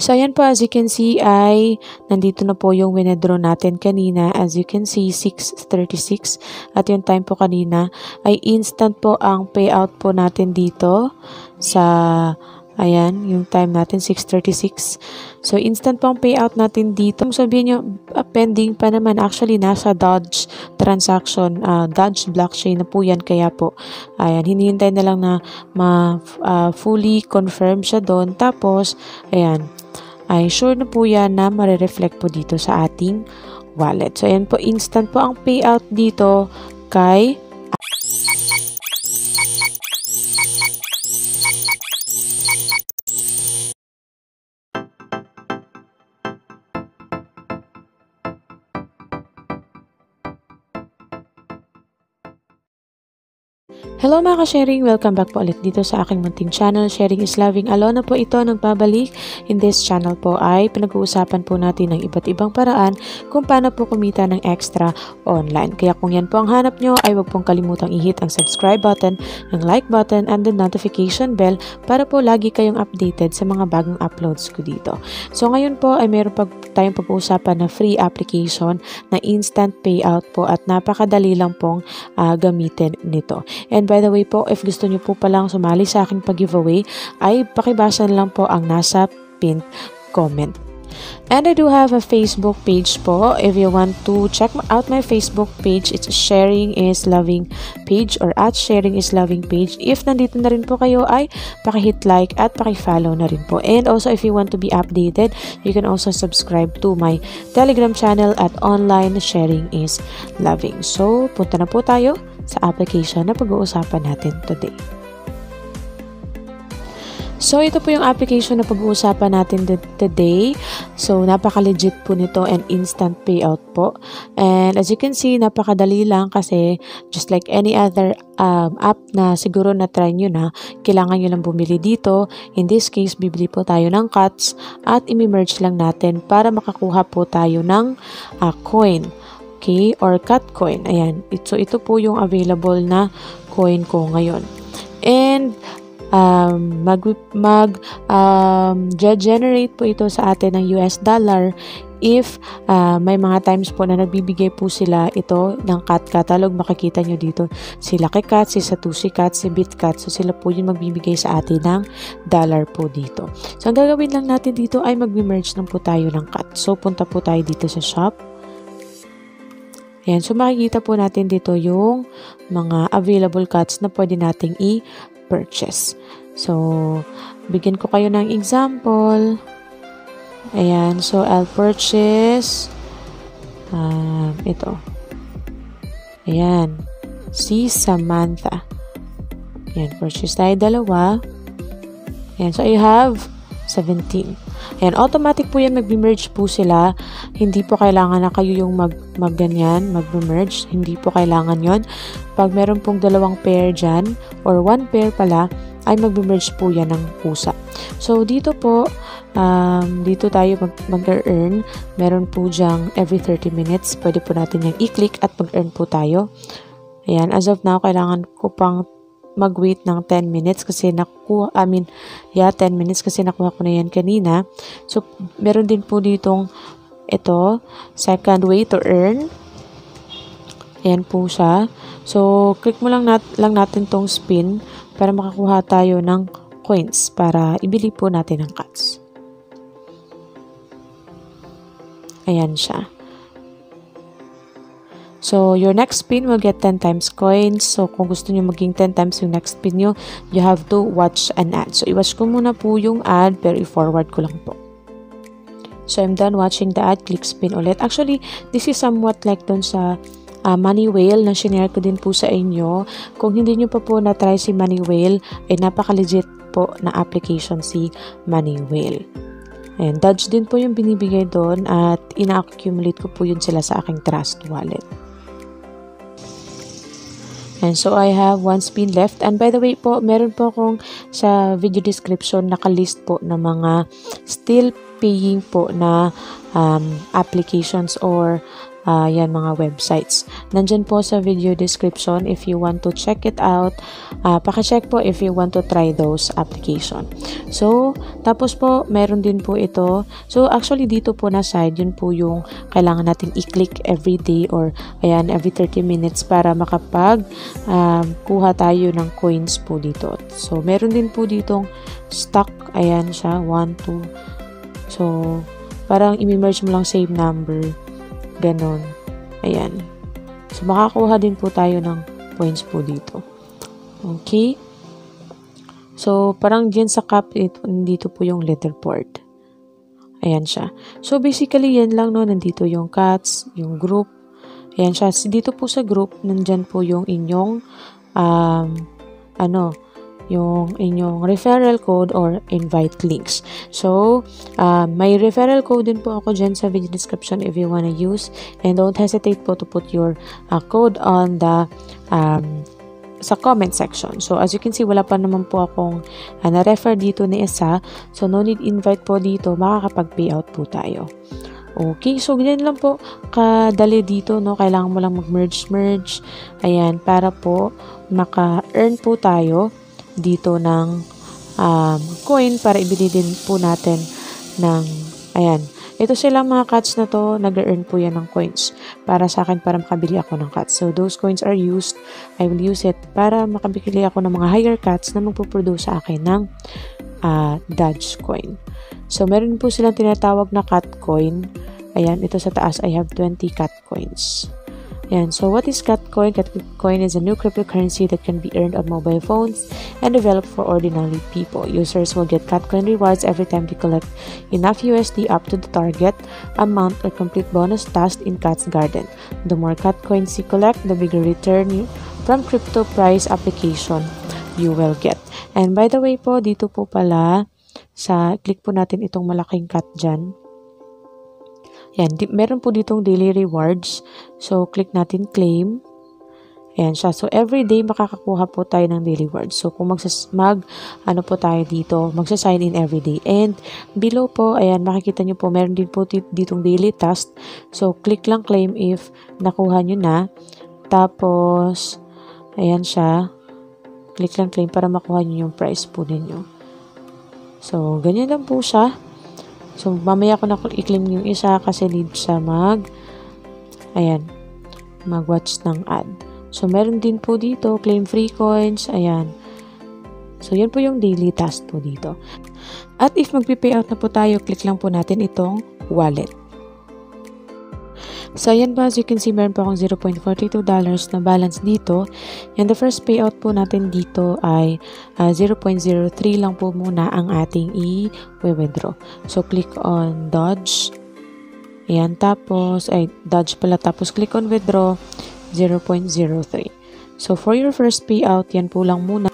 So, ayan po, as you can see, ay nandito na po yung winedraw natin kanina. As you can see, 6.36. At yung time po kanina ay instant po ang payout po natin dito sa, ayan, yung time natin, 6.36. So, instant po ang payout natin dito. Kung sabihin nyo, uh, pending pa naman, actually, nasa Dodge transaction, uh, Dodge blockchain na po yan. Kaya po, ayan, hinihintay na lang na ma, uh, fully confirm siya doon. Tapos, ayan, ay sure na po yan na marireflect po dito sa ating wallet. So, ayan po, instant po ang payout dito kay Hello mga ka-sharing! Welcome back po ulit dito sa aking munting channel. Sharing is loving. Alona po ito nagbabalik. In this channel po ay pinag-uusapan po natin ng iba't ibang paraan kung paano po kumita ng extra online. Kaya kung yan po ang hanap nyo ay huwag pong kalimutang i-hit ang subscribe button, ang like button, and the notification bell para po lagi kayong updated sa mga bagong uploads ko dito. So ngayon po ay meron pag tayong pag-uusapan na free application na instant payout po at napakadali lang pong uh, gamitin nito. And by the way po, if gusto niyo po palang sumali sa aking pag-giveaway, ay pakibasa lang po ang nasa pinned comment. And I do have a Facebook page po. If you want to check out my Facebook page, it's Sharing is Loving page or at Sharing is Loving page. If nandito na rin po kayo ay pakihit like at pakifollow na rin po. And also if you want to be updated, you can also subscribe to my Telegram channel at Online Sharing is Loving. So, punta na po tayo sa application na pag-uusapan natin today. So, ito po yung application na pag-uusapan natin today. So, napaka-legit po nito and instant payout po. And as you can see, napakadali lang kasi just like any other um, app na siguro na try nyo na, kailangan nyo lang bumili dito. In this case, bibili po tayo ng cuts at imi-merge lang natin para makakuha po tayo ng uh, coin. Okay? Or cut coin. Ayan. So, ito po yung available na coin ko ngayon. And, um, mag, mag um, generate po ito sa atin ng US dollar if uh, may mga times po na nagbibigay po sila ito ng cat catalog makikita nyo dito si Lucky Cat, si Satoshi Cat, si BitCat so sila po yung magbibigay sa atin ng dollar po dito so ang gagawin lang natin dito ay mag-merge lang po tayo ng cat so punta po tayo dito sa shop Ayan, so makikita po natin dito yung mga available cuts na pwede nating i-purchase. So, bigyan ko kayo ng example. Ayan, so I'll purchase um, ito. Ayan, si Samantha. Ayan, purchase tayo dalawa. Ayan, so I have 17. Ayan, automatic po yan, mag-merge po sila. Hindi po kailangan na kayo yung mag, mag ganyan, mag-merge. Hindi po kailangan yon Pag meron pong dalawang pair dyan, or one pair pala, ay mag-merge po yan ng pusa. So, dito po, um, dito tayo mag-earn. Meron po dyang every 30 minutes. Pwede po natin yung i-click at mag-earn po tayo. Ayan, as of now, kailangan ko pang mag-wait ng 10 minutes kasi nakuha, I mean, yeah, 10 minutes kasi nakuha ko na yan kanina. So, meron din po ditong ito, second way to earn. Ayan po siya. So, click mo lang, nat lang natin tong spin para makakuha tayo ng coins para ibili po natin ng cuts. Ayan siya. So, your next spin will get 10 times coins. So, kung gusto niyo maging 10 times yung next spin nyo, you have to watch an ad. So, i-watch ko muna po yung ad, pero i-forward ko lang po. So, I'm done watching the ad. Click spin ulit. Actually, this is somewhat like dun sa uh, Money Whale na shinare ko din po sa inyo. Kung hindi nyo pa po na-try si Money Whale, ay napaka-legit po na application si Money Whale. Ayan, Dodge din po yung binibigay doon at ina-accumulate ko po yun sila sa aking Trust Wallet. And so I have one spin left. And by the way po, meron po akong sa video description nakalist po ng mga still paying po na um, applications or uh, yan mga websites. Nandyan po sa video description if you want to check it out. Uh, pakicheck po if you want to try those application. So, tapos po, meron din po ito. So, actually dito po na side, yun po yung kailangan natin i-click every day or ayan, every 30 minutes para makapag um, kuha tayo ng coins po dito. So, meron din po ditong stock. Ayan siya, 1, 2, So, parang i-merge mo lang same number. Ganon. Ayan. So, makakuha din po tayo ng points po dito. Okay? So, parang dyan sa cap, ito, nandito po yung letterboard. Ayan siya. So, basically, yan lang, no? Nandito yung cats, yung group. Ayan siya. Dito po sa group, nandyan po yung inyong, um, ano, yung inyong referral code or invite links. So, uh, may referral code din po ako dyan sa video description if you wanna use. And don't hesitate po to put your uh, code on the um, sa comment section. So, as you can see, wala pa naman po akong uh, na-refer dito ni isa. So, no need invite po dito. Makakapag-payout po tayo. Okay, so ganyan lang po kadali dito, no? Kailangan mo lang mag-merge-merge. Ayan, para po maka-earn po tayo dito ng um, coin para ibili din po natin ng, ayan, ito silang mga cuts na to, nag-earn po yan ng coins para sa akin para makabili ako ng cuts. So, those coins are used. I will use it para makabili ako ng mga higher cuts na magpuproduce sa akin ng uh, Dodge coin. So, meron po silang tinatawag na cut coin. Ayan, ito sa taas, I have 20 cut coins. Yan. So, what is Catcoin? Catcoin is a new cryptocurrency that can be earned on mobile phones and developed for ordinary people. Users will get Catcoin rewards every time they collect enough USD up to the target amount or complete bonus task in Cat's Garden. The more Catcoins you collect, the bigger return from crypto price application you will get. And by the way po, dito po pala, sa click po natin itong malaking cat dyan. Yan, di, meron po ditong daily rewards. So, click natin claim. Ayan siya. So, every day makakakuha po tayo ng daily rewards. So, kung magsas mag, ano po tayo dito, magsa-sign in every day. And, below po, ayan, makikita nyo po, meron din po ditong daily task. So, click lang claim if nakuha nyo na. Tapos, ayan siya. Click lang claim para makuha nyo yung price po ninyo. So, ganyan lang po siya. So, mamaya ko na i-claim yung isa kasi need siya mag, ayan, mag-watch ng ad. So, meron din po dito, claim free coins, ayan. So, yan po yung daily task po dito. At if magpipayout na po tayo, click lang po natin itong wallet. So, ayan ba, as you can see, meron po akong $0.42 na balance dito. And the first payout po natin dito ay uh, ah, 0.03 lang po muna ang ating i-withdraw. So, click on Dodge. Ayan, tapos, ay, Dodge pala. Tapos, click on Withdraw, 0.03. So, for your first payout, yan po lang muna.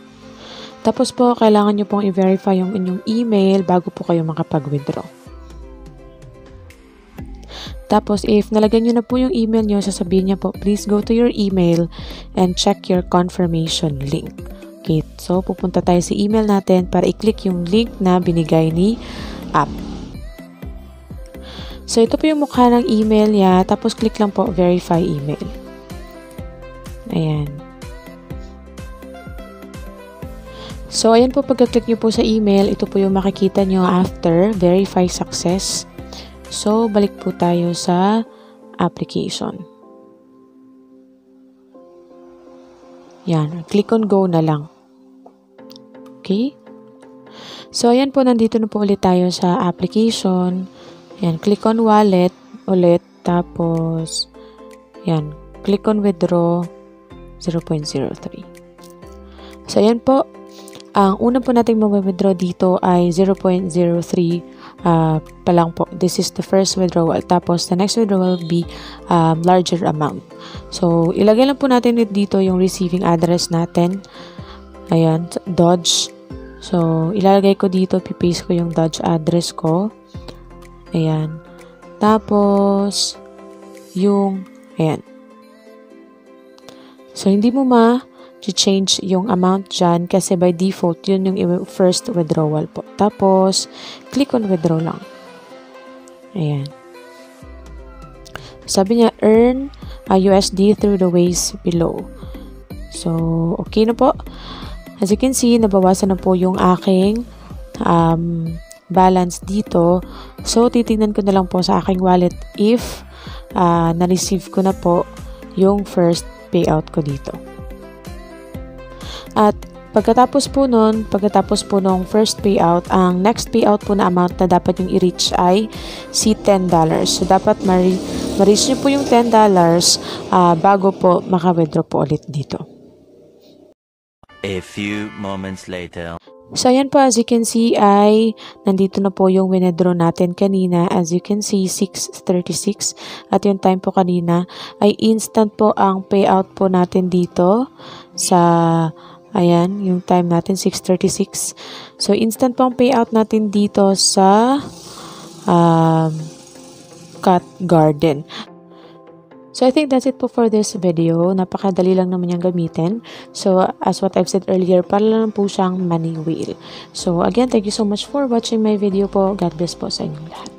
Tapos po, kailangan nyo pong i-verify yung inyong email bago po kayo makapag-withdraw. Tapos, if nalagyan nyo na po yung email nyo, sasabihin niya po, please go to your email and check your confirmation link. Okay, so pupunta tayo sa email natin para i-click yung link na binigay ni app. So, ito po yung mukha ng email niya. Tapos, click lang po, verify email. Ayan. So, ayan po, pagka-click nyo po sa email, ito po yung makikita nyo after verify success. So, balik po tayo sa application. Yan. Click on go na lang. Okay? So, ayan po. Nandito na po ulit tayo sa application. Yan. Click on wallet ulit. Tapos, yan. Click on withdraw 0.03. So, ayan po. Ang una po nating mag-withdraw dito ay 0.03 uh, pa lang po. This is the first withdrawal. Tapos, the next withdrawal will be um, larger amount. So, ilagay lang po natin dito yung receiving address natin. Ayan, Dodge. So, ilalagay ko dito, pipaste ko yung Dodge address ko. Ayan. Tapos, yung, ayan. So, hindi mo ma change yung amount dyan kasi by default, yun yung first withdrawal po. Tapos, click on withdraw lang. Ayan. Sabi niya, earn uh, USD through the ways below. So, okay na po. As you can see, nabawasan na po yung aking um, balance dito. So, titingnan ko na lang po sa aking wallet if uh, na-receive ko na po yung first payout ko dito. At pagkatapos po nun, pagkatapos po nung first payout, ang next payout po na amount na dapat yung i-reach ay si $10. So, dapat ma-reach nyo po yung $10 uh, bago po maka-withdraw po ulit dito. A few moments later. So, ayan po, as you can see, ay nandito na po yung withdraw natin kanina. As you can see, 6.36. At yung time po kanina ay instant po ang payout po natin dito sa, ayan, yung time natin, 6.36. So, instant po ang payout natin dito sa um, Cut Garden. So, I think that's it po for this video. Napakadali lang naman yung gamitin. So, as what I've said earlier, para lang po siyang money wheel. So, again, thank you so much for watching my video po. God bless po sa inyong lahat.